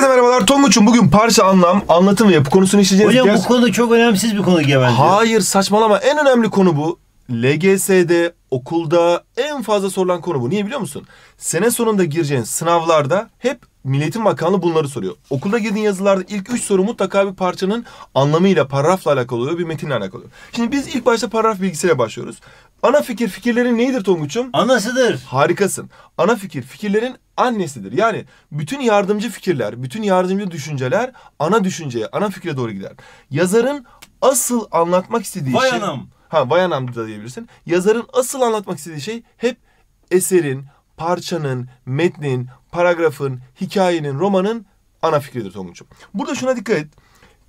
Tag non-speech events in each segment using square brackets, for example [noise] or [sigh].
Herkese merhabalar. Tonguç'um bugün parça anlam, anlatım ve yapı konusunu işleyeceğiz. Hocam bu Gerçi- konu çok önemsiz bir konu gibi bence. Hayır saçmalama. En önemli konu bu. LGS'de, okulda en fazla sorulan konu bu. Niye biliyor musun? Sene sonunda gireceğin sınavlarda hep Milletin Bakanlığı bunları soruyor. Okulda girdiğin yazılarda ilk üç soru mutlaka bir parçanın anlamıyla, paragrafla alakalı oluyor, bir metinle alakalı oluyor. Şimdi biz ilk başta paragraf bilgisiyle başlıyoruz. Ana fikir, fikirlerin neyidir Tonguç'um? Anasıdır. Harikasın. Ana fikir fikirlerin annesidir. Yani bütün yardımcı fikirler, bütün yardımcı düşünceler ana düşünceye, ana fikre doğru gider. Yazarın asıl anlatmak istediği Vay şey... anam. Ha vay anam da diyebilirsin. Yazarın asıl anlatmak istediği şey hep eserin, parçanın, metnin, paragrafın, hikayenin, romanın ana fikridir Tonguç'um. Burada şuna dikkat et.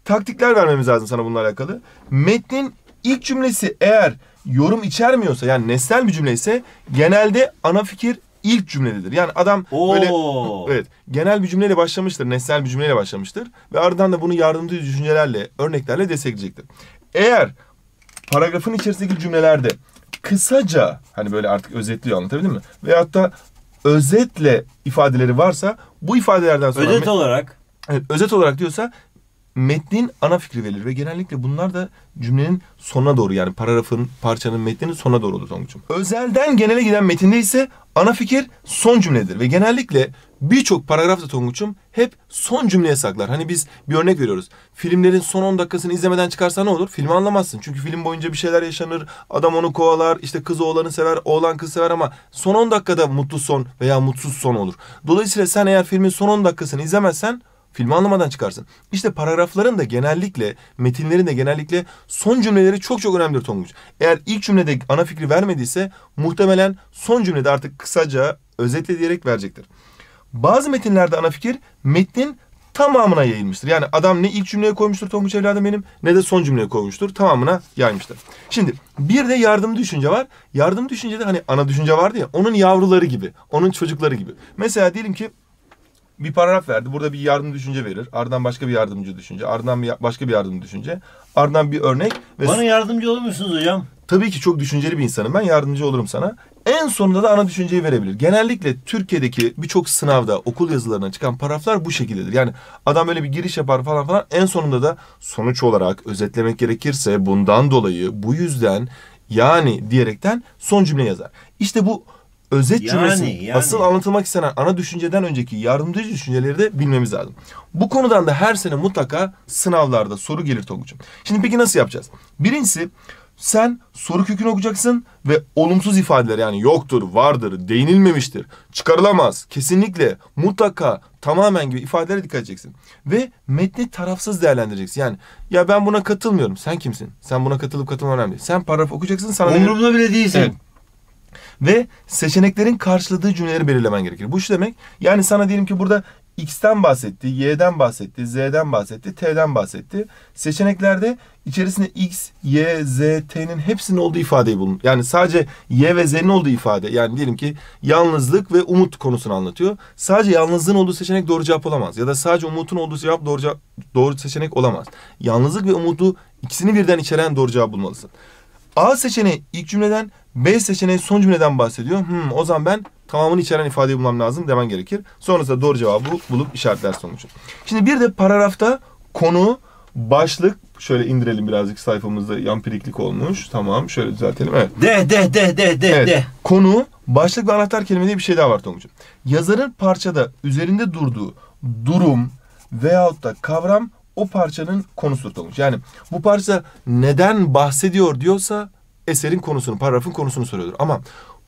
Taktikler vermemiz lazım sana bununla alakalı. Metnin ilk cümlesi eğer yorum içermiyorsa yani nesnel bir cümle ise genelde ana fikir ilk cümlededir. Yani adam böyle Oo. evet genel bir cümleyle başlamıştır, nesnel bir cümleyle başlamıştır ve ardından da bunu yardımcı düşüncelerle, örneklerle destekleyecektir. Eğer paragrafın içerisindeki cümlelerde kısaca hani böyle artık özetliyor anlatabildim mi? Veyahut da özetle ifadeleri varsa bu ifadelerden sonra Özet olarak. Evet, özet olarak diyorsa metnin ana fikri verilir ve genellikle bunlar da cümlenin sonuna doğru yani paragrafın, parçanın, metninin sonuna doğru olur Tonguç'um. Özelden genele giden metinde ise ana fikir son cümledir ve genellikle birçok paragrafta Tonguç'um hep son cümleye saklar. Hani biz bir örnek veriyoruz. Filmlerin son 10 dakikasını izlemeden çıkarsa ne olur? Filmi anlamazsın. Çünkü film boyunca bir şeyler yaşanır. Adam onu kovalar. işte kız oğlanı sever. Oğlan kız sever ama son 10 dakikada mutlu son veya mutsuz son olur. Dolayısıyla sen eğer filmin son 10 dakikasını izlemezsen Filmi anlamadan çıkarsın. İşte paragrafların da genellikle, metinlerin de genellikle son cümleleri çok çok önemlidir Tonguç. Eğer ilk cümlede ana fikri vermediyse muhtemelen son cümlede artık kısaca, özetle diyerek verecektir. Bazı metinlerde ana fikir metnin tamamına yayılmıştır. Yani adam ne ilk cümleye koymuştur Tonguç evladım benim ne de son cümleye koymuştur. Tamamına yaymıştır. Şimdi bir de yardım düşünce var. Yardım düşüncede hani ana düşünce vardı ya onun yavruları gibi, onun çocukları gibi. Mesela diyelim ki bir paragraf verdi. Burada bir yardım düşünce verir. Ardından başka bir yardımcı düşünce. Ardından bir başka bir yardım düşünce. Ardından bir örnek. Ve bana yardımcı olur musunuz hocam? tabii ki çok düşünceli bir insanım. Ben yardımcı olurum sana. En sonunda da ana düşünceyi verebilir. Genellikle Türkiye'deki birçok sınavda okul yazılarına çıkan paragraflar bu şekildedir. Yani adam böyle bir giriş yapar falan falan. En sonunda da sonuç olarak özetlemek gerekirse bundan dolayı bu yüzden yani diyerekten son cümle yazar. İşte bu özet Yani, cümlesinin yani. asıl anlatılmak istenen ana düşünceden önceki yardımcı düşünceleri de bilmemiz lazım. Bu konudan da her sene mutlaka sınavlarda soru gelir Tonguç'um. Şimdi peki nasıl yapacağız? Birincisi sen soru kökünü okuyacaksın ve olumsuz ifadeler yani yoktur, vardır, değinilmemiştir, çıkarılamaz, kesinlikle, mutlaka, tamamen gibi ifadelere dikkat edeceksin. Ve metni tarafsız değerlendireceksin. Yani ya ben buna katılmıyorum. Sen kimsin? Sen buna katılıp katılman önemli. Sen paragraf okuyacaksın sana... Umurumda bile değilsin. Evet. Ve seçeneklerin karşıladığı cümleleri belirlemen gerekir. Bu şu demek. Yani sana diyelim ki burada X'ten bahsetti, Y'den bahsetti, Z'den bahsetti, T'den bahsetti. Seçeneklerde içerisinde X, Y, Z, T'nin hepsinin olduğu ifadeyi bulun. Yani sadece Y ve Z'nin olduğu ifade. Yani diyelim ki yalnızlık ve umut konusunu anlatıyor. Sadece yalnızlığın olduğu seçenek doğru cevap olamaz. Ya da sadece umutun olduğu cevap doğru, cevap, doğru seçenek olamaz. Yalnızlık ve umudu ikisini birden içeren doğru cevap bulmalısın. A seçeneği ilk cümleden, B seçeneği son cümleden bahsediyor. Hmm, o zaman ben tamamını içeren ifadeyi bulmam lazım demen gerekir. Sonrasında doğru cevabı bulup işaretler sonucu. Şimdi bir de paragrafta konu, başlık, şöyle indirelim birazcık sayfamızda yan piriklik olmuş. Tamam şöyle düzeltelim. Evet. De de de de de Evet. de. Konu, başlık ve anahtar kelime diye bir şey daha var Tonguç'um. Yazarın parçada üzerinde durduğu durum veyahut da kavram o parçanın konusudur Tonguç. Yani bu parça neden bahsediyor diyorsa eserin konusunu, paragrafın konusunu soruyordur. Ama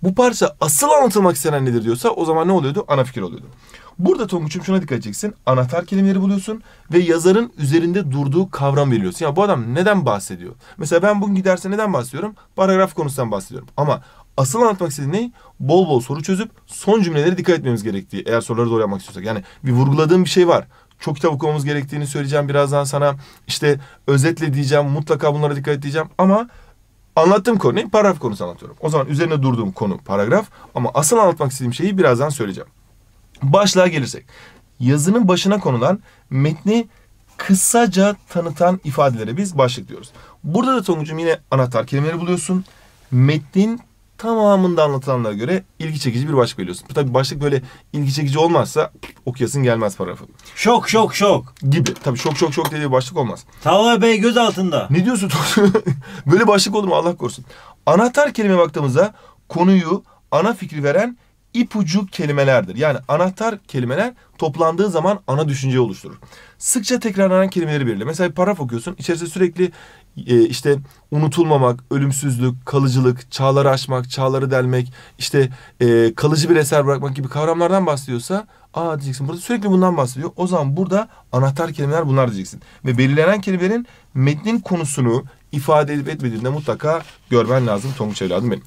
bu parça asıl anlatılmak istenen nedir diyorsa o zaman ne oluyordu? Ana fikir oluyordu. Burada Tonguç'um şuna dikkat edeceksin. Anahtar kelimeleri buluyorsun ve yazarın üzerinde durduğu kavram veriyorsun. Ya bu adam neden bahsediyor? Mesela ben bugün giderse neden bahsediyorum? Paragraf konusundan bahsediyorum. Ama asıl anlatmak istediğim ne? Bol bol soru çözüp son cümlelere dikkat etmemiz gerektiği. Eğer soruları doğru yapmak istiyorsak. Yani bir vurguladığım bir şey var. Çok kitap okumamız gerektiğini söyleyeceğim birazdan sana. İşte özetle diyeceğim. Mutlaka bunlara dikkat et diyeceğim. Ama anlattığım konu ne? Paragraf konusu anlatıyorum. O zaman üzerine durduğum konu paragraf. Ama asıl anlatmak istediğim şeyi birazdan söyleyeceğim. Başlığa gelirsek. Yazının başına konulan metni kısaca tanıtan ifadelere biz başlık diyoruz. Burada da Tonguç'um yine anahtar kelimeleri buluyorsun. Metnin tamamında anlatılanlara göre ilgi çekici bir başlık veriyorsun. Tabii başlık böyle ilgi çekici olmazsa okuyasın gelmez paragrafı. Şok şok şok. Gibi. Tabii şok şok şok dediği bir başlık olmaz. Talha Bey göz altında. Ne diyorsun? [laughs] böyle başlık olur mu Allah korusun. Anahtar kelimeye baktığımızda konuyu ana fikri veren ipucu kelimelerdir. Yani anahtar kelimeler toplandığı zaman ana düşünceyi oluşturur. Sıkça tekrarlanan kelimeleri belirler. Mesela bir paragraf okuyorsun. İçerisinde sürekli işte unutulmamak, ölümsüzlük, kalıcılık, çağları aşmak, çağları delmek, işte e, kalıcı bir eser bırakmak gibi kavramlardan bahsediyorsa aa diyeceksin burada sürekli bundan bahsediyor. O zaman burada anahtar kelimeler bunlar diyeceksin. Ve belirlenen kelimelerin metnin konusunu ifade edip etmediğinde mutlaka görmen lazım Tonguç evladım benim.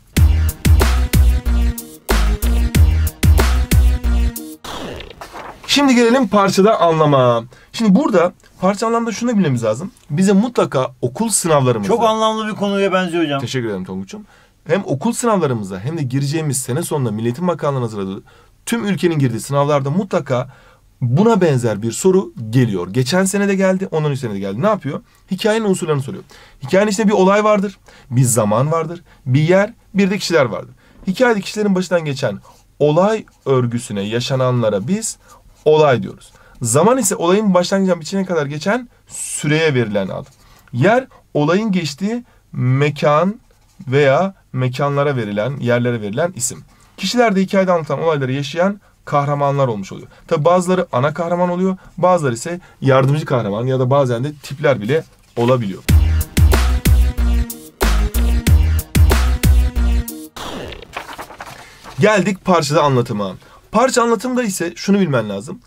Şimdi gelelim parçada anlama. Şimdi burada parça anlamda şunu bilmemiz lazım. Bize mutlaka okul sınavlarımızda... Çok anlamlı bir konuya benziyor hocam. Teşekkür ederim Tonguç'um. Hem okul sınavlarımızda hem de gireceğimiz sene sonunda Milletin Bakanlığı'nın hazırladığı tüm ülkenin girdiği sınavlarda mutlaka buna benzer bir soru geliyor. Geçen sene de geldi, ondan önce sene de geldi. Ne yapıyor? Hikayenin unsurlarını soruyor. Hikayenin içinde bir olay vardır, bir zaman vardır, bir yer, bir de kişiler vardır. Hikayede kişilerin başından geçen olay örgüsüne yaşananlara biz olay diyoruz. Zaman ise olayın başlangıcından bitişine kadar geçen süreye verilen ad. Yer olayın geçtiği mekan veya mekanlara verilen, yerlere verilen isim. Kişiler de hikayede anlatan olayları yaşayan kahramanlar olmuş oluyor. Tabi bazıları ana kahraman oluyor, bazıları ise yardımcı kahraman ya da bazen de tipler bile olabiliyor. Geldik parçada anlatıma. Parça anlatımda ise şunu bilmen lazım.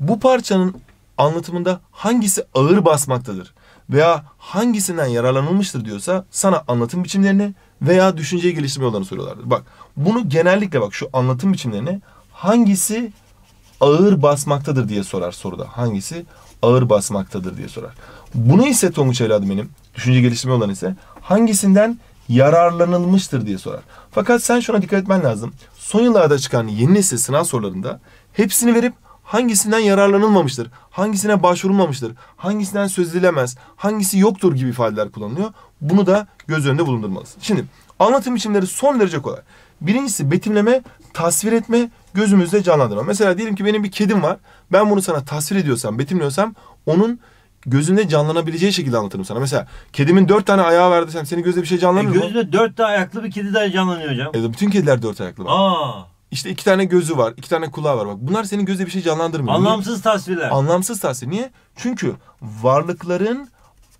Bu parçanın anlatımında hangisi ağır basmaktadır veya hangisinden yararlanılmıştır diyorsa sana anlatım biçimlerini veya düşünceyi geliştirme yollarını soruyorlardır. Bak bunu genellikle bak şu anlatım biçimlerini hangisi ağır basmaktadır diye sorar soruda. Hangisi ağır basmaktadır diye sorar. Bunu ise Tonguç evladım benim düşünce geliştirme yollarını ise hangisinden yararlanılmıştır diye sorar. Fakat sen şuna dikkat etmen lazım. Son yıllarda çıkan yeni nesil sınav sorularında hepsini verip hangisinden yararlanılmamıştır, hangisine başvurulmamıştır, hangisinden söz edilemez, hangisi yoktur gibi ifadeler kullanılıyor. Bunu da göz önünde bulundurmalısın. Şimdi anlatım biçimleri son derece kolay. Birincisi betimleme, tasvir etme, gözümüzde canlandırma. Mesela diyelim ki benim bir kedim var. Ben bunu sana tasvir ediyorsam, betimliyorsam onun gözünde canlanabileceği şekilde anlatırım sana. Mesela kedimin dört tane ayağı var desem senin gözünde bir şey E, canlanır mı? gözünde dört de ayaklı bir kedi daha canlanıyor hocam. Evet, bütün kediler dört ayaklı var. Aa, İşte iki tane gözü var, iki tane kulağı var. Bak bunlar senin gözde bir şey canlandırmıyor. Anlamsız tasvirler. Anlamsız tasvir. Niye? Çünkü varlıkların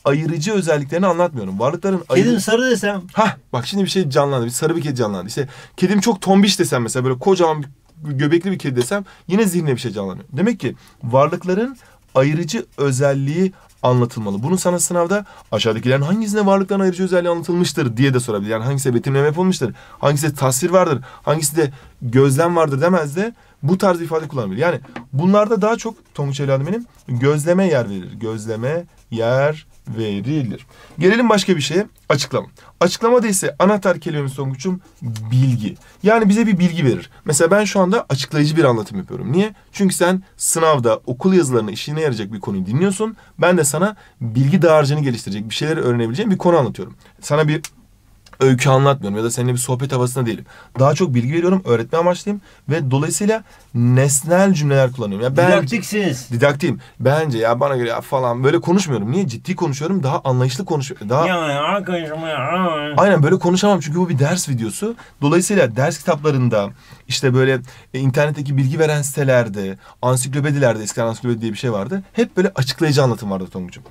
ayırıcı özelliklerini anlatmıyorum. Varlıkların Kedim ayırıcı... sarı desem. Hah bak şimdi bir şey canlandı. Bir sarı bir kedi canlandı. İşte kedim çok tombiş desem mesela böyle kocaman bir göbekli bir kedi desem yine zihnine bir şey canlanıyor. Demek ki varlıkların ayırıcı özelliği anlatılmalı. Bunu sana sınavda aşağıdakilerin hangisine varlıkların ayırıcı özelliği anlatılmıştır diye de sorabilir. Yani hangisi betimleme yapılmıştır, hangisi tasvir vardır, hangisi de gözlem vardır demez de bu tarz ifade kullanabilir. Yani bunlarda daha çok Tonguç evladım benim gözleme yer verilir. Gözleme yer verilir. Gelelim başka bir şeye. Açıklama. Açıklamada ise anahtar kelimemiz Tonguç'um bilgi. Yani bize bir bilgi verir. Mesela ben şu anda açıklayıcı bir anlatım yapıyorum. Niye? Çünkü sen sınavda okul yazılarına işine yarayacak bir konuyu dinliyorsun. Ben de sana bilgi dağarcığını geliştirecek bir şeyleri öğrenebileceğim bir konu anlatıyorum. Sana bir öykü anlatmıyorum ya da seninle bir sohbet havasında değilim. Daha çok bilgi veriyorum, öğretme amaçlıyım ve dolayısıyla nesnel cümleler kullanıyorum. Ya ben Didaktiksiniz. Didaktiyim. Bence ya bana göre ya falan böyle konuşmuyorum. Niye? Ciddi konuşuyorum. Daha anlayışlı konuşuyorum. Daha Yani arkadaşım ya. Aynen böyle konuşamam çünkü bu bir ders videosu. Dolayısıyla ders kitaplarında işte böyle e, internetteki bilgi veren sitelerde, ansiklopedilerde eskiden ansiklopedi diye bir şey vardı. Hep böyle açıklayıcı anlatım vardı Tonguç'um.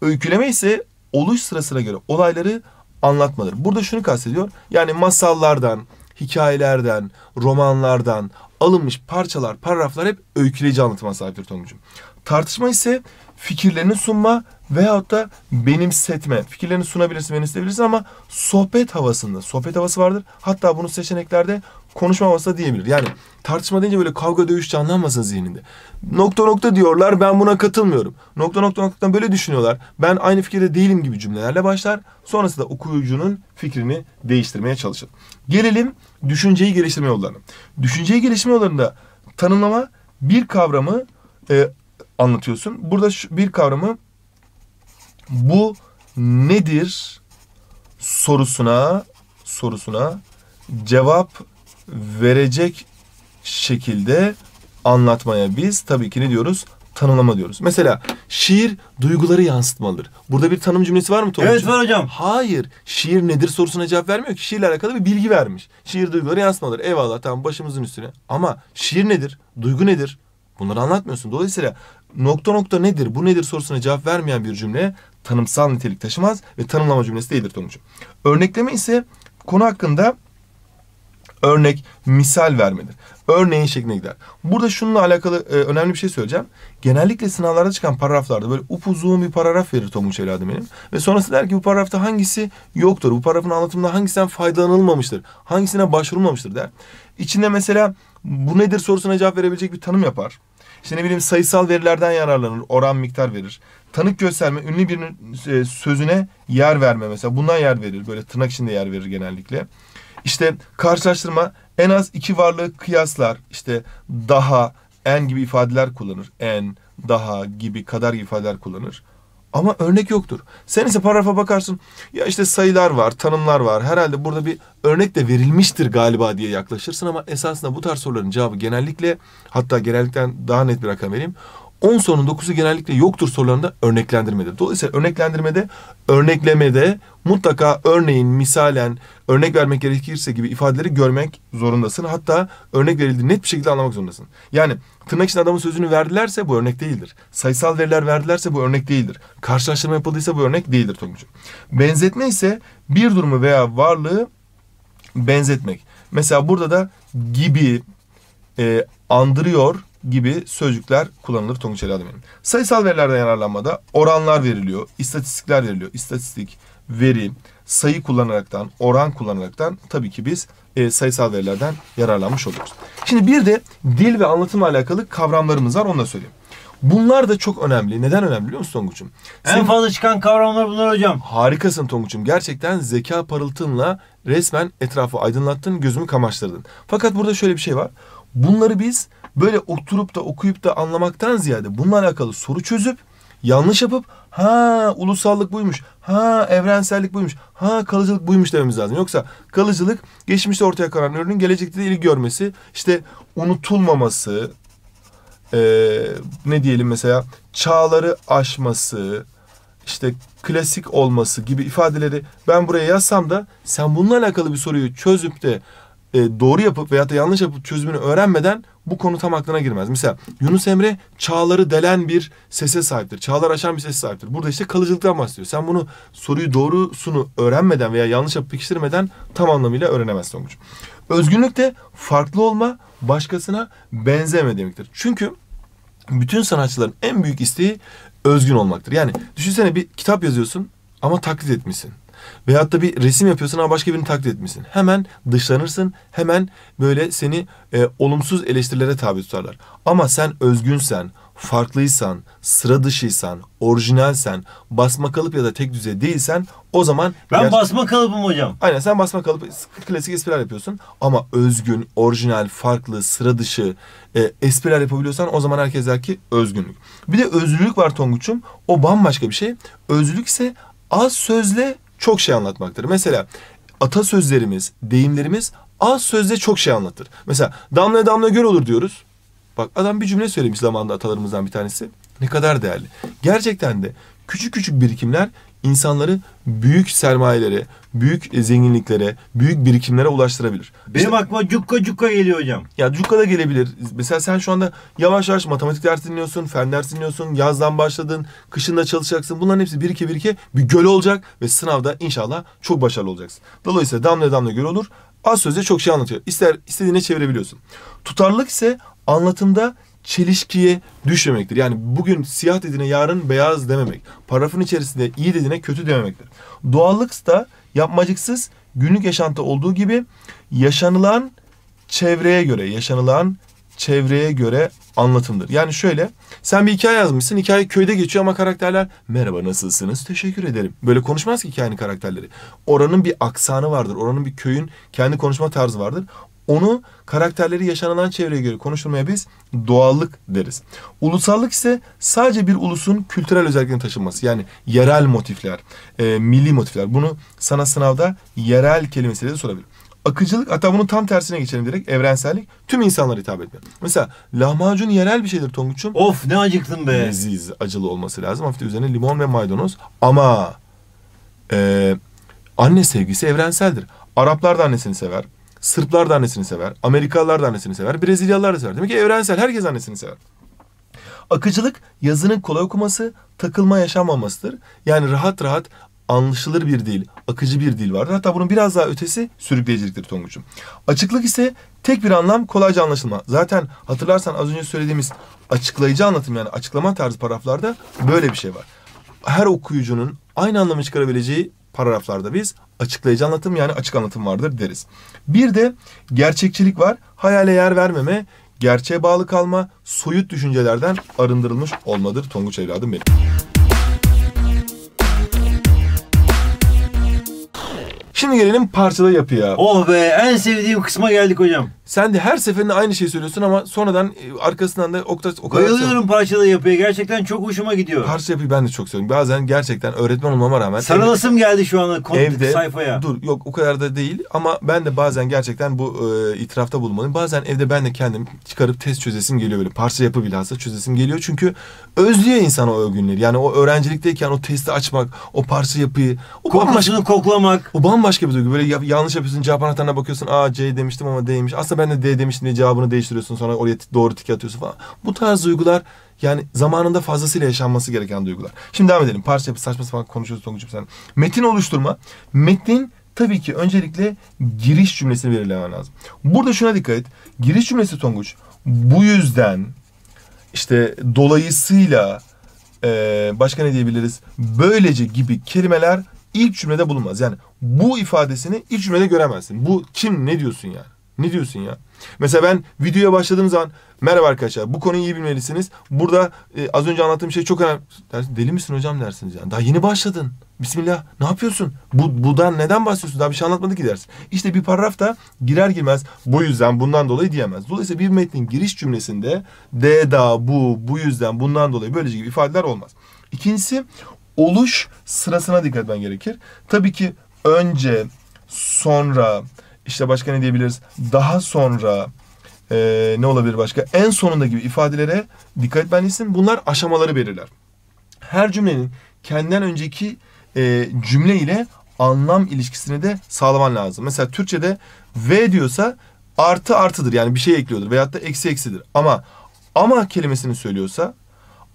Öyküleme ise oluş sırasına göre olayları anlatmadır. Burada şunu kastediyor. Yani masallardan, hikayelerden, romanlardan alınmış parçalar, paragraflar hep öyküleyici anlatıma sahiptir Tonguç'um. Tartışma ise fikirlerini sunma veyahut da benimsetme. Fikirlerini sunabilirsin, benimsetebilirsin ama sohbet havasında. Sohbet havası vardır. Hatta bunu seçeneklerde konuşma havası da diyebilir. Yani tartışma deyince böyle kavga dövüş canlanmasın zihninde. Nokta nokta diyorlar ben buna katılmıyorum. Nokta nokta noktadan böyle düşünüyorlar. Ben aynı fikirde değilim gibi cümlelerle başlar. Sonrasında okuyucunun fikrini değiştirmeye çalışır. Gelelim düşünceyi geliştirme yollarına. Düşünceyi geliştirme yollarında tanımlama bir kavramı e, anlatıyorsun. Burada şu, bir kavramı bu nedir sorusuna sorusuna cevap verecek şekilde anlatmaya biz tabii ki ne diyoruz? Tanımlama diyoruz. Mesela şiir duyguları yansıtmalıdır. Burada bir tanım cümlesi var mı Tonguç'um? Evet var hocam. Hayır. Şiir nedir sorusuna cevap vermiyor ki. Şiirle alakalı bir bilgi vermiş. Şiir duyguları yansıtmalıdır. Eyvallah tamam başımızın üstüne. Ama şiir nedir? Duygu nedir? Bunları anlatmıyorsun. Dolayısıyla nokta nokta nedir, bu nedir sorusuna cevap vermeyen bir cümle tanımsal nitelik taşımaz ve tanımlama cümlesi değildir Tonguç'um. Örnekleme ise konu hakkında örnek, misal vermedir. Örneğin şekline gider. Burada şununla alakalı e, önemli bir şey söyleyeceğim. Genellikle sınavlarda çıkan paragraflarda böyle upuzun bir paragraf verir Tonguç evladım benim. Ve sonrası der ki bu paragrafta hangisi yoktur? Bu paragrafın anlatımında hangisinden faydalanılmamıştır? Hangisine başvurulmamıştır der. İçinde mesela bu nedir sorusuna cevap verebilecek bir tanım yapar. İşte ne bileyim sayısal verilerden yararlanır, oran miktar verir. Tanık gösterme, ünlü birinin e, sözüne yer verme mesela. Bundan yer verir. Böyle tırnak içinde yer verir genellikle. İşte karşılaştırma en az iki varlığı kıyaslar. İşte daha, en gibi ifadeler kullanır. En, daha gibi, kadar gibi ifadeler kullanır. Ama örnek yoktur. Sen ise paragrafa bakarsın. Ya işte sayılar var, tanımlar var. Herhalde burada bir örnek de verilmiştir galiba diye yaklaşırsın ama esasında bu tarz soruların cevabı genellikle hatta genellikten daha net bir rakam vereyim. 10 sorunun 9'u genellikle yoktur sorularında örneklendirmedir. Dolayısıyla örneklendirmede, örneklemede mutlaka örneğin, misalen, örnek vermek gerekirse gibi ifadeleri görmek zorundasın. Hatta örnek verildiği net bir şekilde anlamak zorundasın. Yani tırnak için adamın sözünü verdilerse bu örnek değildir. Sayısal veriler verdilerse bu örnek değildir. Karşılaştırma yapıldıysa bu örnek değildir Tonguç'um. Benzetme ise bir durumu veya varlığı benzetmek. Mesela burada da gibi, e, andırıyor gibi sözcükler kullanılır Tonguç Ali. Sayısal verilerden yararlanmada oranlar veriliyor, istatistikler veriliyor. İstatistik, veri, sayı kullanaraktan, oran kullanaraktan tabii ki biz e, sayısal verilerden yararlanmış oluyoruz. Şimdi bir de dil ve anlatımla alakalı kavramlarımız var onu da söyleyeyim. Bunlar da çok önemli. Neden önemli biliyor musun Tonguç'um? En fazla çıkan kavramlar bunlar hocam. Harikasın Tonguç'um. Gerçekten zeka parıltınla resmen etrafı aydınlattın, gözümü kamaştırdın. Fakat burada şöyle bir şey var. Bunları biz böyle oturup da okuyup da anlamaktan ziyade bununla alakalı soru çözüp yanlış yapıp ha ulusallık buymuş, ha evrensellik buymuş, ha kalıcılık buymuş dememiz lazım. Yoksa kalıcılık geçmişte ortaya konan ürünün gelecekte de ilgi görmesi, işte unutulmaması, ee, ne diyelim mesela çağları aşması, işte klasik olması gibi ifadeleri ben buraya yazsam da sen bununla alakalı bir soruyu çözüp de e, doğru yapıp veya da yanlış yapıp çözümünü öğrenmeden bu konu tam aklına girmez. Mesela Yunus Emre çağları delen bir sese sahiptir. Çağlar aşan bir sese sahiptir. Burada işte kalıcılıktan bahsediyor. Sen bunu soruyu doğrusunu öğrenmeden veya yanlış yapıp pekiştirmeden tam anlamıyla öğrenemezsin sonuç. Özgünlük de farklı olma, başkasına benzeme demektir. Çünkü bütün sanatçıların en büyük isteği özgün olmaktır. Yani düşünsene bir kitap yazıyorsun ama taklit etmişsin. Veyahut da bir resim yapıyorsun ama başka birini taklit etmişsin. Hemen dışlanırsın. Hemen böyle seni e, olumsuz eleştirilere tabi tutarlar. Ama sen özgünsen, farklıysan, sıra dışıysan, orijinalsen, basma kalıp ya da tek düzey değilsen o zaman... Ben ger- basma kalıbım hocam. Aynen sen basma kalıp klasik espriler yapıyorsun. Ama özgün, orijinal, farklı, sıra dışı e, espriler yapabiliyorsan o zaman herkes der ki özgünlük. Bir de özlülük var Tonguç'um. O bambaşka bir şey. Özlülük ise az sözle çok şey anlatmaktır. Mesela atasözlerimiz, deyimlerimiz az sözle çok şey anlatır. Mesela damlaya damla göl olur diyoruz. Bak adam bir cümle söylemiş zamanında atalarımızdan bir tanesi. Ne kadar değerli. Gerçekten de küçük küçük birikimler insanları büyük sermayelere, büyük zenginliklere, büyük birikimlere ulaştırabilir. Benim İşte- aklıma cukka cukka geliyor hocam. ya Cukka da gelebilir. Mesela sen şu anda yavaş yavaş matematik dersi dinliyorsun, fen dersi dinliyorsun, yazdan başladın, kışında çalışacaksın. Bunların hepsi birike birike bir göl olacak ve sınavda inşallah çok başarılı olacaksın. Dolayısıyla damla damla göl olur. Az sözle çok şey anlatıyor. İster istediğine çevirebiliyorsun. Tutarlılık ise anlatımda çelişkiye düşmemektir. Yani bugün siyah dediğine yarın beyaz dememek. Paragrafın içerisinde iyi dediğine kötü dememektir. Doğallık da yapmacıksız günlük yaşantı olduğu gibi yaşanılan çevreye göre, yaşanılan çevreye göre anlatımdır. Yani şöyle, sen bir hikaye yazmışsın, hikaye köyde geçiyor ama karakterler merhaba nasılsınız, teşekkür ederim. Böyle konuşmaz ki hikayenin karakterleri. Oranın bir aksanı vardır, oranın bir köyün kendi konuşma tarzı vardır. Onu karakterleri yaşanılan çevreye göre konuşulmaya biz doğallık deriz. Ulusallık ise sadece bir ulusun kültürel özelliklerini taşınması. Yani yerel motifler, e, milli motifler. Bunu sana sınavda yerel kelimesiyle de sorabilir. Akıcılık hatta bunun tam tersine geçelim direkt evrensellik tüm insanlara hitap etmiyor. Mesela lahmacun yerel bir şeydir Tonguç'um. Of ne acıktım be. Leziz, acılı olması lazım. Hafif üzerine limon ve maydanoz. Ama e, anne sevgisi evrenseldir. Araplar da annesini sever. Sırplar da annesini sever. Amerikalılar da annesini sever. Brezilyalılar da sever. Demek ki evrensel. Herkes annesini sever. Akıcılık yazının kolay okuması, takılma yaşanmamasıdır. Yani rahat rahat anlaşılır bir dil, akıcı bir dil vardır. Hatta bunun biraz daha ötesi sürükleyiciliktir Tonguç'um. Açıklık ise tek bir anlam kolayca anlaşılma. Zaten hatırlarsan az önce söylediğimiz açıklayıcı anlatım yani açıklama tarzı paragraflarda böyle bir şey var. Her okuyucunun aynı anlamı çıkarabileceği paragraflarda biz açıklayıcı anlatım yani açık anlatım vardır deriz. Bir de gerçekçilik var. Hayale yer vermeme, gerçeğe bağlı kalma, soyut düşüncelerden arındırılmış olmadır Tonguç evladım benim. Şimdi gelelim parçada yapıya. Oh be en sevdiğim kısma geldik hocam. Sen de her seferinde aynı şeyi söylüyorsun ama sonradan e, arkasından da o kadar... O kadar Bayılıyorum parçalı yapıya. Gerçekten çok hoşuma gidiyor. Parça yapıyı ben de çok seviyorum. Bazen gerçekten öğretmen olmama rağmen... Sarılasım geldi şu anda kont- evde sayfaya. dur yok o kadar da değil ama ben de bazen gerçekten bu e, itirafta bulunmalıyım. Bazen evde ben de kendim çıkarıp test çözesim geliyor böyle parça yapı bilhassa çözesim geliyor çünkü özlüyor insan o günleri. Yani o öğrencilikteyken o testi açmak, o parça yapıyı, o bambaşka, Kokusunu koklamak. o bambaşka bir duygu. Böyle ya- yanlış yapıyorsun cevap anahtarına bakıyorsun. Aa C demiştim ama D'ymiş. Aslında ben de D demiştim diye cevabını değiştiriyorsun. Sonra oraya doğru tiki atıyorsun falan. Bu tarz duygular yani zamanında fazlasıyla yaşanması gereken duygular. Şimdi devam edelim. Parça yapı saçma sapan konuşuyoruz Tonguç'um sen. Metin oluşturma. Metnin tabii ki öncelikle giriş cümlesini belirlemen lazım. Burada şuna dikkat et. Giriş cümlesi Tonguç. Bu yüzden işte dolayısıyla ee, başka ne diyebiliriz? Böylece gibi kelimeler ilk cümlede bulunmaz. Yani bu ifadesini ilk cümlede göremezsin. Bu kim ne diyorsun yani? Ne diyorsun ya? Mesela ben videoya başladığım zaman merhaba arkadaşlar bu konuyu iyi bilmelisiniz. Burada e, az önce anlattığım şey çok önemli. Dersin, deli misin hocam dersiniz yani. Daha yeni başladın. Bismillah ne yapıyorsun? Bu, budan neden bahsediyorsun? Daha bir şey anlatmadı ki dersin. İşte bir paragrafta girer girmez bu yüzden bundan dolayı diyemez. Dolayısıyla bir metnin giriş cümlesinde de da bu bu yüzden bundan dolayı böylece gibi ifadeler olmaz. İkincisi oluş sırasına dikkat etmen gerekir. Tabii ki önce, sonra, işte başka ne diyebiliriz? Daha sonra, e, ne olabilir başka? En sonunda gibi ifadelere dikkat etmelisin. Bunlar aşamaları belirler. Her cümlenin kendinden önceki e, cümle ile anlam ilişkisini de sağlaman lazım. Mesela Türkçe'de V diyorsa artı artıdır yani bir şey ekliyordur veyahut da eksi eksidir. Ama ama kelimesini söylüyorsa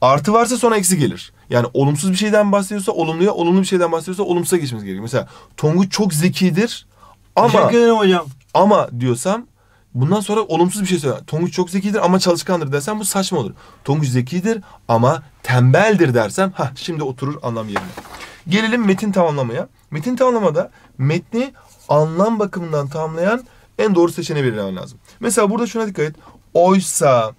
artı varsa sonra eksi gelir. Yani olumsuz bir şeyden bahsediyorsa olumluya, olumlu bir şeyden bahsediyorsa olumsuza geçmesi gerekiyor. Mesela Tonguç çok zekidir ama Teşekkür ederim hocam. ama diyorsam bundan sonra olumsuz bir şey söyle. Tonguç çok zekidir ama çalışkandır desem bu saçma olur. Tonguç zekidir ama tembeldir dersem ha şimdi oturur anlam yerine. Gelelim metin tamamlamaya. Metin tamamlamada metni anlam bakımından tamamlayan en doğru seçeneği belirlemen lazım. Mesela burada şuna dikkat et. Oysa,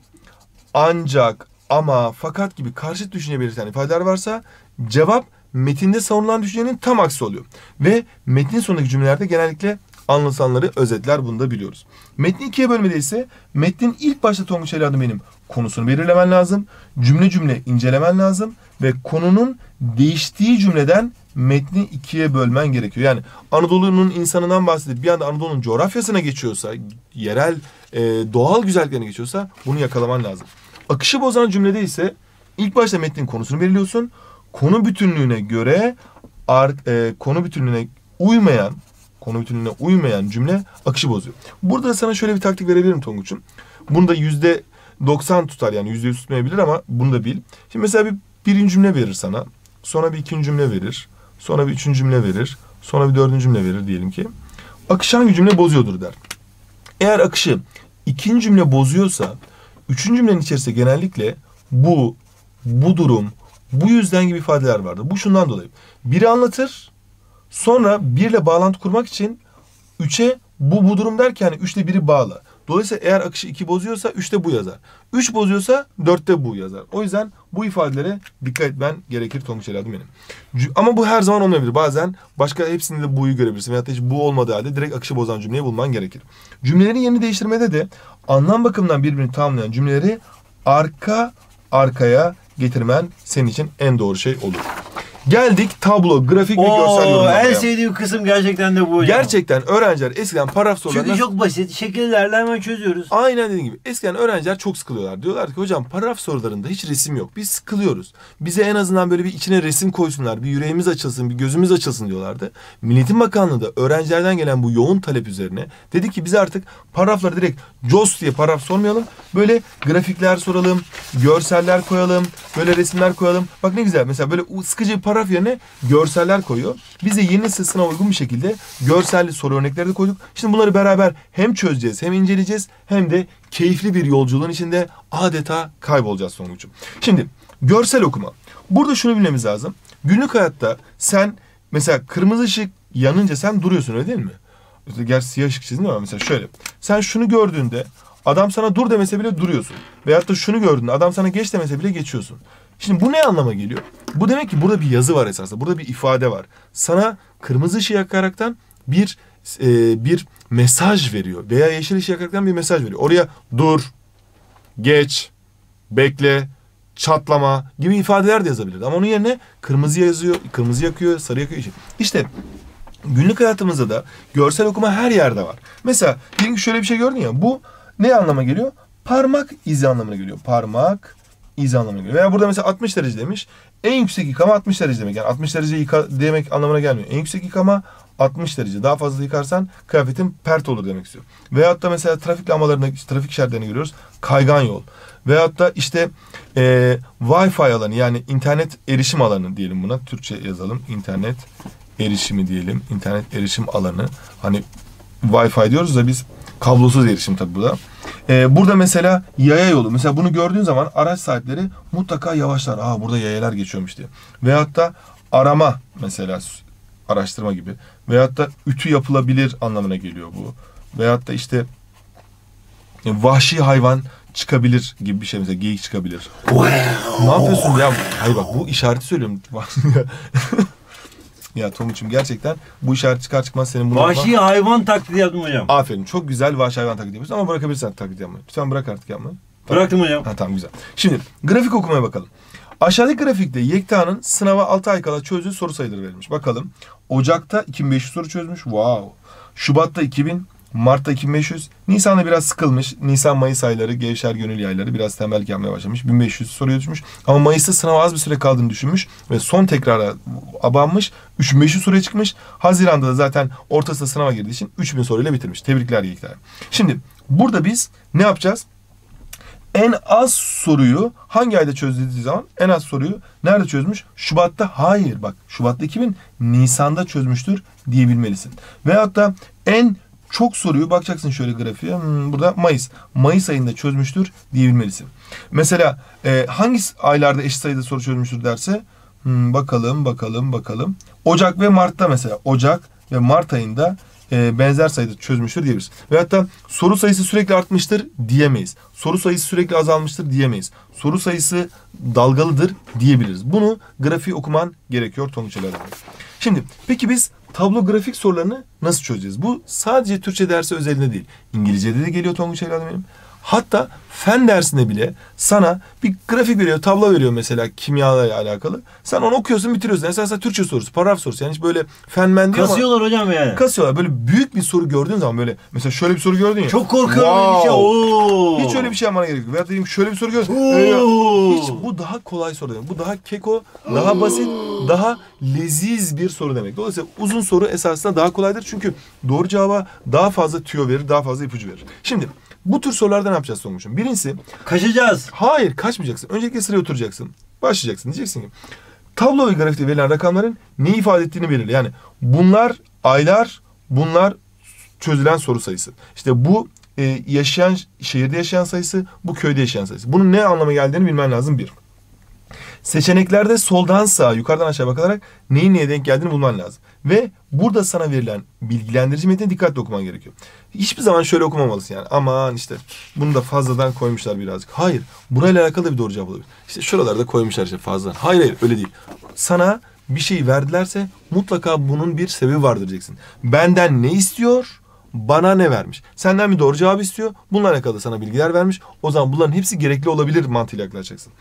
ancak, ama, fakat gibi karşıt düşünce belirten ifadeler varsa cevap metinde savunulan düşüncenin tam aksi oluyor. Ve metnin sonundaki cümlelerde genellikle anlatılanları özetler bunu da biliyoruz. Metni ikiye bölmede ise metnin ilk başta Tonguç evladım benim konusunu belirlemen lazım. Cümle cümle incelemen lazım ve konunun değiştiği cümleden metni ikiye bölmen gerekiyor. Yani Anadolu'nun insanından bahsedip bir anda Anadolu'nun coğrafyasına geçiyorsa, yerel e, doğal güzelliklerine geçiyorsa bunu yakalaman lazım. Akışı bozan cümlede ise ilk başta metnin konusunu belirliyorsun. Konu bütünlüğüne göre ar, e, konu bütünlüğüne uymayan konu bütünlüğüne uymayan cümle akışı bozuyor. Burada da sana şöyle bir taktik verebilirim Tonguç'um. Bunu da yüzde 90 tutar yani yüzde yüz tutmayabilir ama bunu da bil. Şimdi mesela bir birinci cümle verir sana. Sonra bir ikinci cümle verir. Sonra bir üçüncü cümle verir. Sonra bir dördüncü cümle verir diyelim ki. Akışı hangi cümle bozuyordur der. Eğer akışı ikinci cümle bozuyorsa üçüncü cümlenin içerisinde genellikle bu, bu durum, bu yüzden gibi ifadeler vardır. Bu şundan dolayı. Biri anlatır, sonra birle bağlantı kurmak için üçe bu bu durum derken üçte biri bağla. Dolayısıyla eğer akışı iki bozuyorsa üçte bu yazar. Üç bozuyorsa dörtte bu yazar. O yüzden bu ifadelere dikkat etmen gerekir Tonguç evladım benim. Ama bu her zaman olmayabilir. Bazen başka hepsinde de bu'yu görebilirsin. Veyahut da hiç bu olmadığı halde direkt akışı bozan cümleyi bulman gerekir. Cümlelerin yerini değiştirmede de anlam bakımından birbirini tamamlayan cümleleri arka arkaya getirmen senin için en doğru şey olur. Geldik tablo, grafik ve görsel Oo, en yorumlamaya. sevdiğim kısım gerçekten de bu hocam. Gerçekten öğrenciler eskiden paragraf sorularına... Çünkü çok basit. Şekillerle hemen çözüyoruz. Aynen dediğim gibi. Eskiden öğrenciler çok sıkılıyorlar. Diyorlar ki hocam paragraf sorularında hiç resim yok. Biz sıkılıyoruz. Bize en azından böyle bir içine resim koysunlar. Bir yüreğimiz açılsın, bir gözümüz açılsın diyorlardı. Milletin Bakanlığı da öğrencilerden gelen bu yoğun talep üzerine dedi ki bize artık paragrafları direkt COS diye paragraf sormayalım. Böyle grafikler soralım, görseller koyalım, böyle resimler koyalım. Bak ne güzel. Mesela böyle sıkıcı bir paragraf yerine görseller koyuyor. Biz de yeni nesil uygun bir şekilde görselli soru örnekleri de koyduk. Şimdi bunları beraber hem çözeceğiz hem inceleyeceğiz hem de keyifli bir yolculuğun içinde adeta kaybolacağız sonucu. Şimdi görsel okuma. Burada şunu bilmemiz lazım. Günlük hayatta sen mesela kırmızı ışık yanınca sen duruyorsun öyle değil mi? Gerçi siyah ışık çizdin ama mesela şöyle. Sen şunu gördüğünde adam sana dur demese bile duruyorsun. Veyahut da şunu gördüğünde adam sana geç demese bile geçiyorsun. Şimdi bu ne anlama geliyor? Bu demek ki burada bir yazı var esasında. Burada bir ifade var. Sana kırmızı ışığı yakaraktan bir e, bir mesaj veriyor. Veya yeşil ışığı yakaraktan bir mesaj veriyor. Oraya dur, geç, bekle, çatlama gibi ifadeler de yazabilirdi. Ama onun yerine kırmızı yazıyor, kırmızı yakıyor, sarı yakıyor. İşte günlük hayatımızda da görsel okuma her yerde var. Mesela diyelim şöyle bir şey gördün ya. Bu ne anlama geliyor? Parmak izi anlamına geliyor. Parmak izi anlamına geliyor. Veya burada mesela 60 derece demiş. En yüksek yıkama 60 derece demek. Yani 60 derece yıka demek anlamına gelmiyor. En yüksek yıkama 60 derece. Daha fazla yıkarsan kıyafetin pert olur demek istiyor. Veyahut da mesela trafik lambalarında, trafik işaretlerini görüyoruz. Kaygan yol. Veyahut da işte e, Wi-Fi alanı yani internet erişim alanı diyelim buna. Türkçe yazalım. İnternet erişimi diyelim. İnternet erişim alanı. Hani Wi-Fi diyoruz da biz kablosuz erişim tabii bu da. Ee, burada mesela yaya yolu. Mesela bunu gördüğün zaman araç sahipleri mutlaka yavaşlar. Aa burada yayalar geçiyormuş diye. Veyahut da arama mesela araştırma gibi. Veyahut da ütü yapılabilir anlamına geliyor bu. Veyahut da işte e, vahşi hayvan çıkabilir gibi bir şey mesela geyik çıkabilir. Ne yapıyorsun ya? Hayır bak bu işareti söylüyorum. [laughs] ya Tomuç'um gerçekten bu işaret çıkar çıkmaz senin bunu Vahşi hayvan taklidi yaptım hocam. Aferin. Çok güzel vahşi hayvan taklidi yapıyorsun ama bırakabilirsin taklit yapmayı. Lütfen bırak artık yapmayı. Bıraktım hocam. Ha, tamam güzel. Şimdi grafik okumaya bakalım. Aşağıdaki grafikte Yekta'nın sınava 6 ay kala çözdüğü soru sayıları verilmiş. Bakalım. Ocak'ta 2500 soru çözmüş. Wow. Şubat'ta 2000. Mart'ta 2500. Nisan'da biraz sıkılmış. Nisan-Mayıs ayları gevşer gönül yayları biraz tembellik yapmaya başlamış. 1500 soruya düşmüş. Ama Mayıs'ta sınava az bir süre kaldığını düşünmüş. Ve son tekrara abanmış. 3500 soruya çıkmış. Haziran'da da zaten ortasında sınava girdiği için 3000 soruyla bitirmiş. Tebrikler Yekta'ya. Şimdi burada biz ne yapacağız? en az soruyu hangi ayda çözdüğü zaman en az soruyu nerede çözmüş? Şubat'ta. Hayır bak Şubat'ta 2000 Nisan'da çözmüştür diyebilmelisin. Veyahut da en çok soruyu bakacaksın şöyle grafiğe. Hmm, burada Mayıs. Mayıs ayında çözmüştür diyebilmelisin. Mesela e, hangi aylarda eşit sayıda soru çözmüştür derse hmm, bakalım bakalım bakalım. Ocak ve Mart'ta mesela Ocak ve Mart ayında e, benzer sayıda çözmüştür diyebiliriz. Ve hatta soru sayısı sürekli artmıştır diyemeyiz. Soru sayısı sürekli azalmıştır diyemeyiz. Soru sayısı dalgalıdır diyebiliriz. Bunu grafiği okuman gerekiyor Adamı. Şimdi peki biz tablo grafik sorularını nasıl çözeceğiz? Bu sadece Türkçe dersi özelinde değil. İngilizce'de de geliyor Tonguç Ali benim. Hatta fen dersinde bile sana bir grafik veriyor, tablo veriyor mesela kimyayla alakalı. Sen onu okuyorsun, bitiriyorsun. Esasında Türkçe sorusu, paragraf sorusu. Yani hiç böyle fenmen diyor ama Kasıyorlar hocam yani. kasıyorlar. Böyle büyük bir soru gördüğün zaman böyle mesela şöyle bir soru gördün ya. Çok korkuyorum öyle bir şey. Oo. Hiç öyle bir şey yapmana gerek yok. Veya diyeyim şöyle bir soru gördün. Oo. Öyle- Hiç bu daha kolay soru demek. Bu daha keko, daha basit, daha leziz bir soru demek. Dolayısıyla uzun soru esasında daha kolaydır. Çünkü doğru cevaba daha fazla tüyo verir, daha fazla ipucu verir. Şimdi bu tür sorularda ne yapacağız Tonguç'um? Birincisi Kaçacağız. Hayır kaçmayacaksın. Öncelikle sıraya oturacaksın. Başlayacaksın. Diyeceksin ki tablo ve grafikte verilen rakamların ne ifade ettiğini belirle. Yani bunlar aylar, bunlar çözülen soru sayısı. İşte bu e, yaşayan şehirde yaşayan sayısı, bu köyde yaşayan sayısı. Bunun ne anlama geldiğini bilmen lazım bir. Seçeneklerde soldan sağa, yukarıdan aşağı bakarak neyin neye denk geldiğini bulman lazım. Ve burada sana verilen bilgilendirici metni dikkatli okuman gerekiyor. Hiçbir zaman şöyle okumamalısın yani. Aman işte bunu da fazladan koymuşlar birazcık. Hayır. Burayla alakalı da bir doğru cevap olabilir. İşte şuralarda koymuşlar işte fazla. Hayır hayır öyle değil. Sana bir şey verdilerse mutlaka bunun bir sebebi vardır diyeceksin. Benden ne istiyor? bana ne vermiş? Senden bir doğru cevap istiyor. Bununla alakalı sana bilgiler vermiş. O zaman bunların hepsi gerekli olabilir mantığıyla yaklaşacaksın.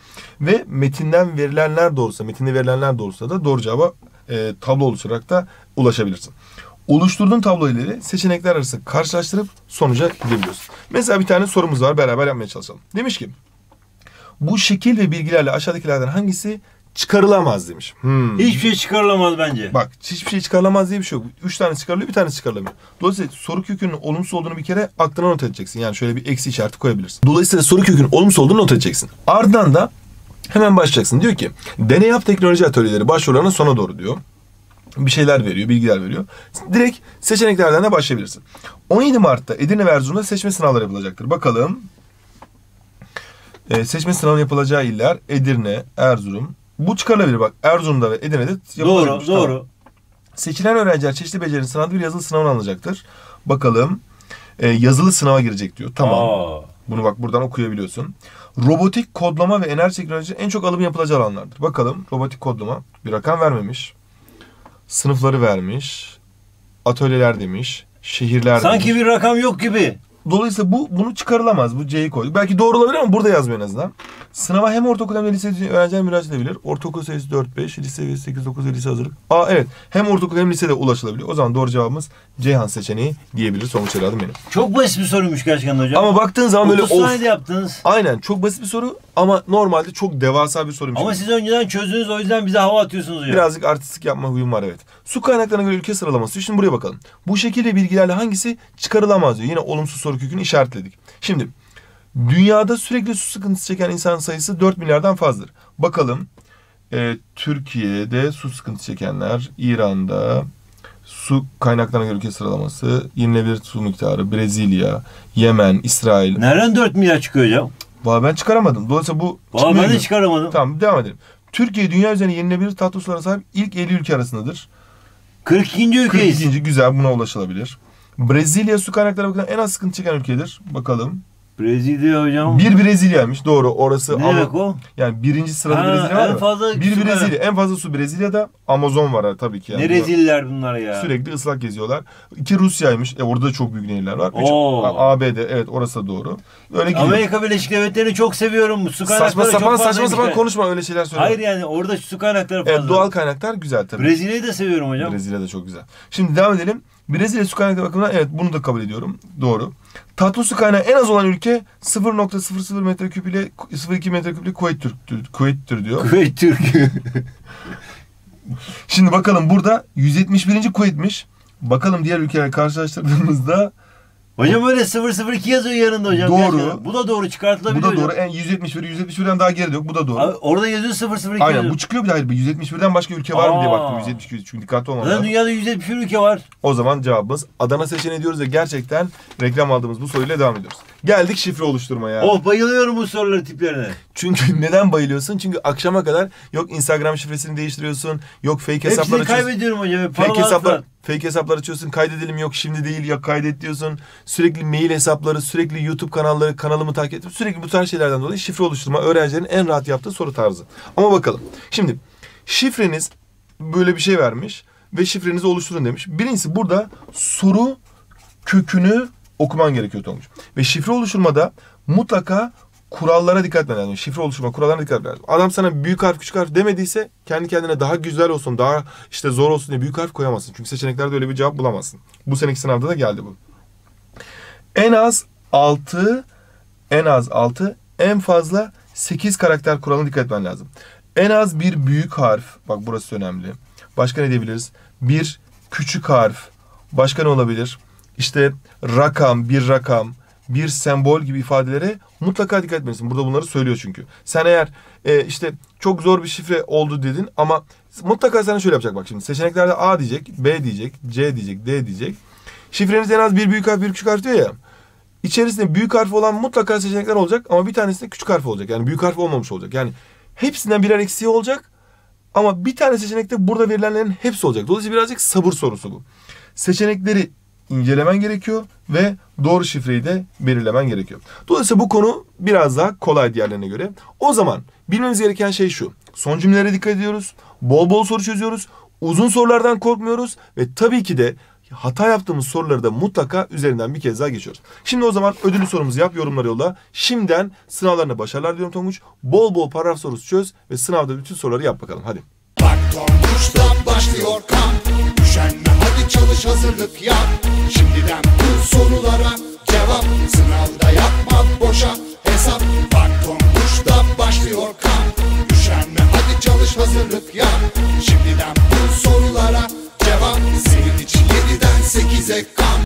Ve metinden verilenler doğrusa, metinde verilenler doğrusa da doğru cevaba e, tablo oluşturarak da ulaşabilirsin. Oluşturduğun tablo ile seçenekler arası karşılaştırıp sonuca gidebiliyorsun. Mesela bir tane sorumuz var beraber yapmaya çalışalım. Demiş ki bu şekil ve bilgilerle aşağıdakilerden hangisi çıkarılamaz demiş. Hmm. Hiçbir şey çıkarılamaz bence. Bak hiçbir şey çıkarılamaz diye bir şey yok. Üç tane çıkarılıyor bir tane çıkarılamıyor. Dolayısıyla soru kökünün olumsuz olduğunu bir kere aklına not edeceksin. Yani şöyle bir eksi işareti koyabilirsin. Dolayısıyla soru kökünün olumsuz olduğunu not edeceksin. Ardından da hemen başlayacaksın. Diyor ki deney yap teknoloji atölyeleri başvurularının sona doğru diyor. Bir şeyler veriyor, bilgiler veriyor. Direkt seçeneklerden de başlayabilirsin. 17 Mart'ta Edirne ve Erzurum'da seçme sınavları yapılacaktır. Bakalım. Ee, seçme sınavı yapılacağı iller Edirne, Erzurum. Bu çıkarılabilir bak. Erzurum'da ve Edirne'de Doğru, yapılabilir. Tamam. doğru. Seçilen öğrenciler çeşitli becerinin sınavda bir yazılı sınavına alınacaktır. Bakalım. Ee, yazılı sınava girecek diyor. Tamam. Aa, Bunu bak buradan okuyabiliyorsun. Robotik kodlama ve enerji teknolojisi en çok alım yapılacağı alanlardır. Bakalım robotik kodlama bir rakam vermemiş. Sınıfları vermiş. Atölyeler demiş. Şehirler sanki demiş. bir rakam yok gibi. Dolayısıyla bu bunu çıkarılamaz. Bu C'yi koyduk. Belki doğru olabilir ama burada yazmıyor en azından. Sınava hem ortaokul hem de lise öğrenciler müracaat edebilir. Ortaokul seviyesi 4-5, lise seviyesi 8-9 ve lise hazırlık. Aa evet. Hem ortaokul hem lisede ulaşılabiliyor. O zaman doğru cevabımız Ceyhan seçeneği diyebiliriz. Sonuç evladım benim. Çok basit bir soruymuş gerçekten hocam. Ama baktığın zaman böyle 30 of. saniyede yaptınız. Aynen çok basit bir soru ama normalde çok devasa bir soruymuş. Ama siz önceden çözdünüz o yüzden bize hava atıyorsunuz hocam. Birazcık artistik yapma huyum var evet. Su kaynaklarına göre ülke sıralaması. Şimdi buraya bakalım. Bu şekilde bilgilerle hangisi çıkarılamaz diyor. Yine olumsuz soru kökünü işaretledik. Şimdi dünyada sürekli su sıkıntısı çeken insan sayısı 4 milyardan fazladır. Bakalım e, Türkiye'de su sıkıntısı çekenler, İran'da su kaynaklarına göre ülke sıralaması, yenilebilir su miktarı, Brezilya, Yemen, İsrail. Nereden 4 milyar çıkıyor hocam? Valla ben çıkaramadım. Dolayısıyla bu Valla ben de çıkaramadım. Tamam devam edelim. Türkiye dünya üzerinde yenilebilir tatlı sulara sahip ilk 50 ülke arasındadır. 42. ülkeyiz. 42. güzel buna ulaşılabilir. Brezilya su kaynakları bakımından en az sıkıntı çeken ülkedir. Bakalım. Brezilya hocam. Bir Brezilya'ymış doğru orası. ne ama demek o? yani birinci sırada Ha, Brezilya var en fazla Bir su Brezilya. kaynak- En fazla su Brezilya'da. Amazon var tabii ki. Yani. Ne reziller bunlar ya. Sürekli ıslak geziyorlar. İki Rusya'ymış. E, orada da çok büyük nehirler var. Üç, Oo. ABD evet orası da doğru. Öyle gidiyor. Amerika Birleşik Devletleri'ni çok seviyorum. Su kaynakları Saçma çok sapan fazlaymış saçma sapan konuşma öyle şeyler söyle. Hayır yani orada su kaynakları fazla. Evet, doğal kaynaklar güzel tabii. Brezilya'yı da seviyorum hocam. Brezilya da çok güzel. Şimdi devam edelim. Brezilya su kaynakları bakımından evet bunu da kabul ediyorum. Doğru. Tatlı su kaynağı en az olan ülke 0.00 metreküp ile 0.2 metreküp ile Kuveyt'tir, Kuveyt'tir diyor. Kuveyt Türk. Şimdi bakalım burada 171. Kuveyt'miş. Bakalım diğer ülkelerle karşılaştırdığımızda hocam öyle 002 yazıyor yanında hocam. Doğru. gerçekten. Bu da doğru bu çıkartılabiliyor da doğru. hocam. En 171, 171'den daha geride yok. Bu da doğru. Abi orada yazıyor 002 Aynen yazıyor. bu çıkıyor bir hayır 171'den başka ülke var mı diye Aa. baktım. 172 çünkü dikkatli olmam lazım. dünyada 171 ülke var. O zaman cevabımız Adana seçeneği diyoruz ve gerçekten reklam aldığımız bu soruyla devam ediyoruz. Geldik şifre oluşturmaya. Oh bayılıyorum bu soruları tiplerine. Çünkü [laughs] neden bayılıyorsun? Çünkü akşama kadar yok Instagram şifresini değiştiriyorsun, yok fake hesaplar Hepsini açıyorsun. kaybediyorum hocam. Fake hesaplar, fake hesaplar açıyorsun. Kaydedelim yok şimdi değil ya kaydet diyorsun. Sürekli mail hesapları, sürekli YouTube kanalları, kanalımı takip et. Sürekli bu tarz şeylerden dolayı şifre oluşturma öğrencilerin en rahat yaptığı soru tarzı. Ama bakalım. Şimdi şifreniz böyle bir şey vermiş ve şifrenizi oluşturun demiş. Birincisi burada soru kökünü okuman gerekiyor Tonguç. Ve şifre oluşturmada mutlaka kurallara dikkat etmen lazım. Şifre oluşturma kurallarına dikkat etmen lazım. Adam sana büyük harf küçük harf demediyse kendi kendine daha güzel olsun, daha işte zor olsun diye büyük harf koyamazsın. Çünkü seçeneklerde öyle bir cevap bulamazsın. Bu seneki sınavda da geldi bu. En az 6 en az 6 en fazla 8 karakter kuralına dikkat etmen lazım. En az bir büyük harf. Bak burası önemli. Başka ne diyebiliriz? Bir küçük harf. Başka ne olabilir? İşte rakam, bir rakam, bir sembol gibi ifadelere mutlaka dikkat etmelisin. Burada bunları söylüyor çünkü. Sen eğer e, işte çok zor bir şifre oldu dedin ama mutlaka sana şöyle yapacak bak şimdi. Seçeneklerde A diyecek, B diyecek, C diyecek, D diyecek. Şifreniz en az bir büyük harf, bir küçük harf diyor ya. İçerisinde büyük harf olan mutlaka seçenekler olacak ama bir tanesinde küçük harf olacak. Yani büyük harf olmamış olacak. Yani hepsinden birer eksiği olacak ama bir tane seçenekte burada verilenlerin hepsi olacak. Dolayısıyla birazcık sabır sorusu bu. Seçenekleri incelemen gerekiyor ve doğru şifreyi de belirlemen gerekiyor. Dolayısıyla bu konu biraz daha kolay diğerlerine göre. O zaman bilmemiz gereken şey şu. Son cümlelere dikkat ediyoruz. Bol bol soru çözüyoruz. Uzun sorulardan korkmuyoruz ve tabii ki de hata yaptığımız soruları da mutlaka üzerinden bir kez daha geçiyoruz. Şimdi o zaman ödüllü sorumuzu yap, yorumları yolla. Şimdiden sınavlarına başarılar diliyorum Tonguç. Bol bol paragraf sorusu çöz ve sınavda bütün soruları yap bakalım. Hadi. Bak başlıyor kamp Üşenme çalış hazırlık yap. Şimdiden bu sorulara cevap. Sınavda yapma boşa hesap. Bak Tonguç'ta başlıyor kamp. Üşenme hadi çalış hazırlık yap. Şimdiden bu sorulara cevap. Senin için 7'den 8'e kamp